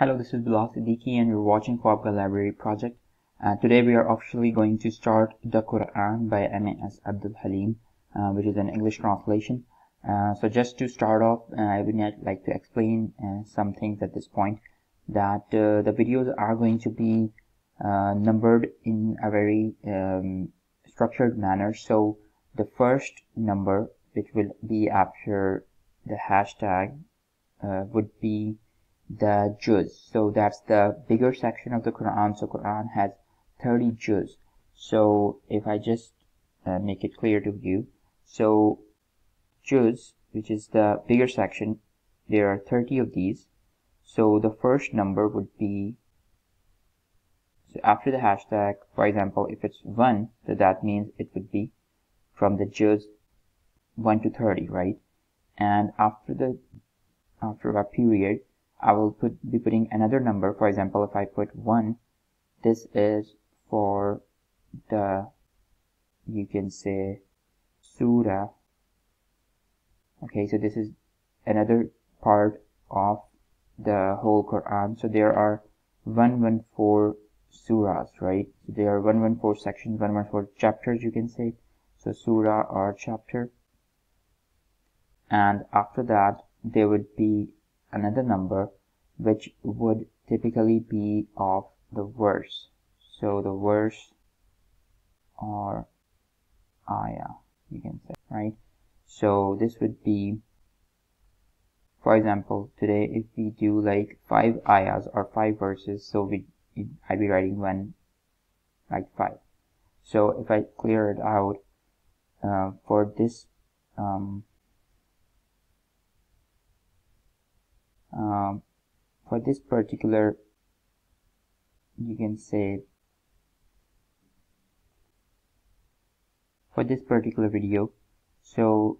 Hello, this is Bilal Siddiqui and you're watching Khuaab Gaah Library Project. Uh, today we are officially going to start the Quran by M.A.S. Abdul Haleem, uh, which is an English translation. Uh, so just to start off, uh, I would like to explain uh, some things at this point that uh, the videos are going to be numbered in a very um, structured manner. So the first number, which will be after the hashtag, would be the juz. So that's the bigger section of the Quran. So Quran has 30 juz. So if I just uh, make it clear to you, so juz, which is the bigger section, there are 30 of these. So the first number would be so after the hashtag, for example, if it's 1, so that means it would be from the juz 1 to 30, right? And after the after a period, I will put be putting another number. For example, if I put 1, this is for the, you can say, surah. Okay, so this is another part of the whole Quran. So there are 114 surahs, right? So there are 114 sections, 114 chapters, you can say. So surah or chapter. And after that, there would be another number which would typically be of the verse. So the verse or ayah, you can say, right? So this would be, for example, today if we do like five ayahs or five verses, so we I'd be writing one like five. So if I clear it out uh, for this um, um, for this particular you can say for this particular video so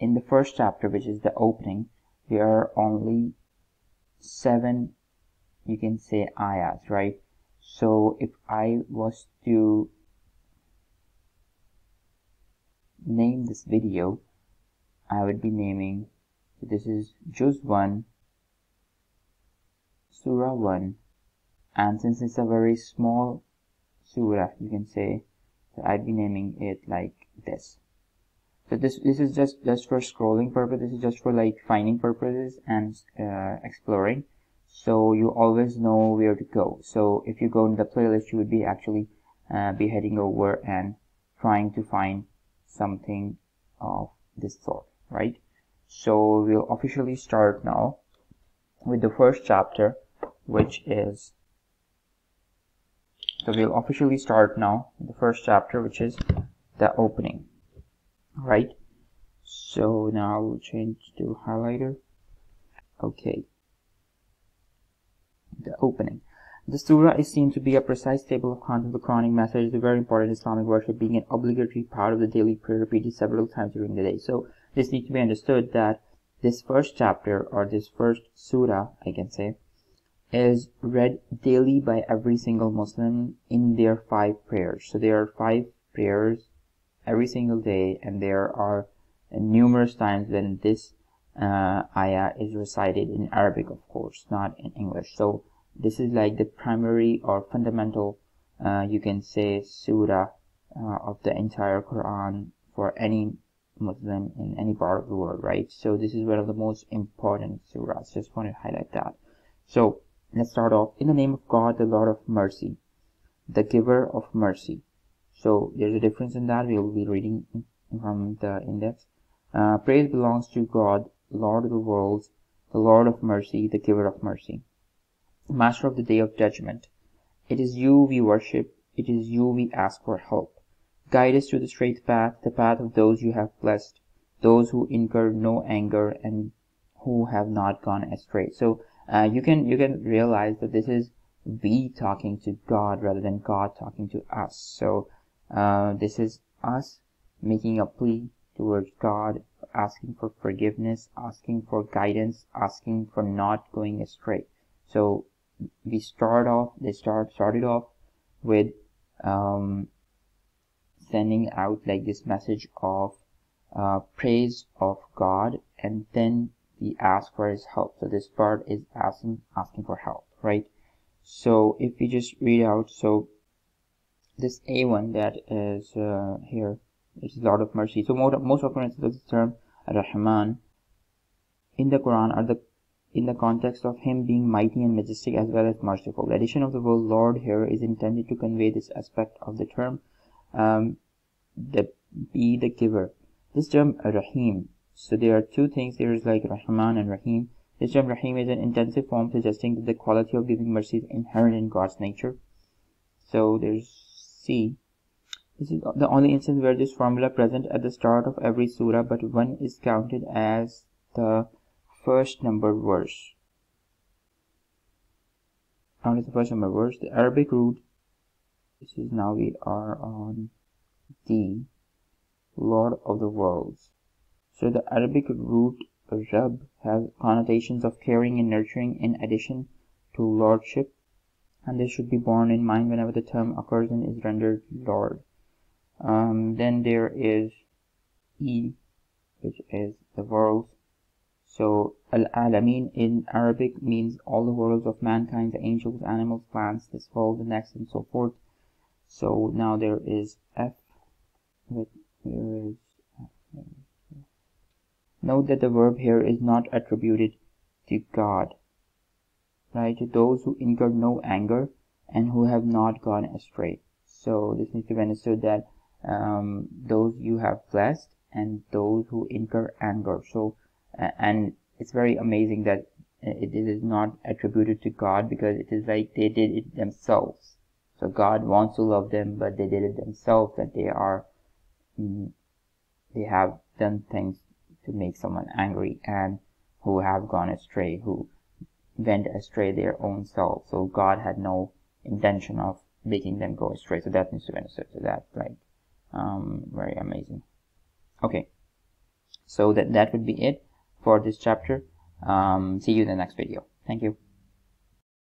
in the first chapter which is the opening there are only seven you can say ayahs right? So if I was to name this video I would be naming so this is Juz 1 Surah 1 and since it's a very small surah you can say so I'd be naming it like this. So this this is just just for scrolling purpose this is just for like finding purposes and uh, exploring. So you always know where to go. So if you go in the playlist you would be actually uh, be heading over and trying to find something of this sort right? So we'll officially start now with the first chapter which is so we'll officially start now the first chapter which is the opening. Right so now we'll change to highlighter. Okay. The opening. The surah is seen to be a precise table of content of the Quranic message, the very important Islamic worship being an obligatory part of the daily prayer repeated several times during the day. So this needs to be understood that this first chapter or this first surah, I can say, is read daily by every single Muslim in their five prayers. So there are five prayers every single day, and there are numerous times when this uh, ayah is recited in Arabic, of course, not in English. So this is like the primary or fundamental, uh, you can say, surah uh, of the entire Quran for any Muslim in any part of the world, right? So this is one of the most important surahs. Just want to highlight that. So Let's start off. In the name of God, the Lord of mercy, the giver of mercy. So there's a difference in that. We will be reading from the index. Uh, praise belongs to God, Lord of the worlds, the Lord of mercy, the giver of mercy, Master of the day of judgment. It is you we worship. It is you we ask for help. Guide us to the straight path, the path of those you have blessed, those who incur no anger and who have not gone astray. So uh, you can you can realize that this is we talking to God rather than God talking to us. So uh, this is us making a plea towards God, asking for forgiveness, asking for guidance, asking for not going astray. So we start off. They start started off with um, sending out like this message of uh, praise of God, and then the ask for his help. So this part is asking asking for help, right? So if we just read out, so this A1 that is uh, here is Lord of Mercy. So most, most occurrences of the term Rahman in the Quran are the in the context of him being mighty and majestic as well as merciful. The addition of the word Lord here is intended to convey this aspect of the term, um, the be the giver. This term Rahim. So there are two things. There is like Rahman and Rahim. This term Rahim is an intensive form suggesting that the quality of giving mercy is inherent in God's nature. So there's C. This is the only instance where this formula present at the start of every surah, but one is counted as the first numbered verse. Is the first numbered verse. The Arabic root. This is now we are on D, Lord of the worlds. So the Arabic root Rab has connotations of caring and nurturing in addition to lordship, and this should be borne in mind whenever the term occurs and is rendered Lord. Um, then there is E, which is the worlds. So Al-Alamin in Arabic means all the worlds of mankind, the angels, animals, plants, this world, the next, and so forth. So now there is F. which is. Note that the verb here is not attributed to God. Right? To those who incur no anger and who have not gone astray. So this needs to be understood that um, those you have blessed and those who incur anger. So and it's very amazing that it is not attributed to God because it is like they did it themselves. So God wants to love them, but they did it themselves. That they are, mm, they have done things to make someone angry and who have gone astray, who went astray their own self. So God had no intention of making them go astray. So that needs to be. So that's like um, very amazing. Okay, so that that would be it for this chapter. Um, see you in the next video. Thank you.